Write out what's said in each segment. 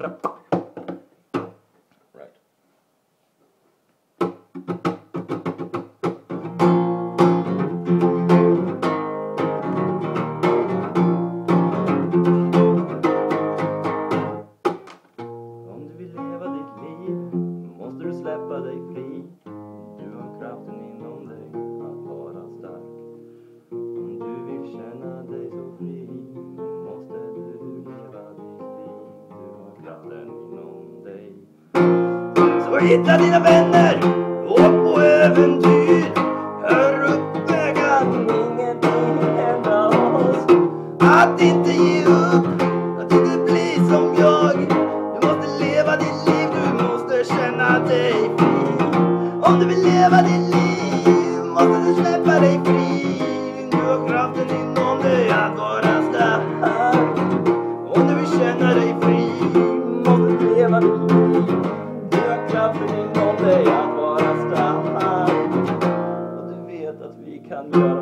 Rapa. och hitta dina vänner. Gå på äventyr. Hör upp ögat. Ingenting hända oss. Att inte ge upp. Att inte bli som jag. Du måste leva ditt liv. Du måste känna dig fri. Om du vill leva ditt liv måste du släppa dig fri. Chandra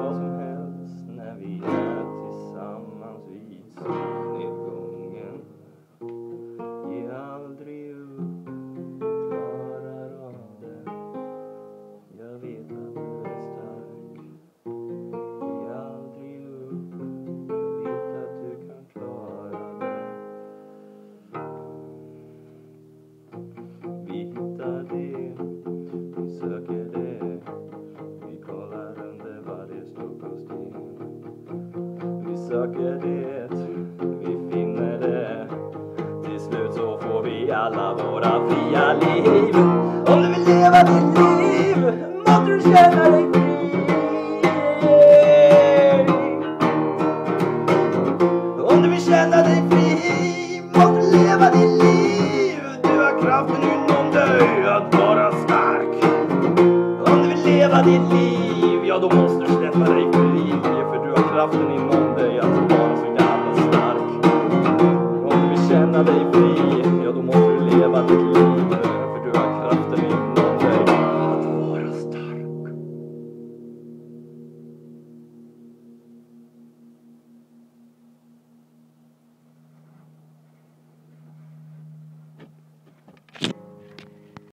söker det, vi finner det. Till slut så får vi alla våra fria liv. Om du vill leva ditt liv måste du känna dig fri. Om du vill känna dig fri måste du leva ditt liv. Du har kraften inom dig att vara stark. Om du vill leva ditt liv, ja då måste du släppa dig fri. För du har kraften inom baby.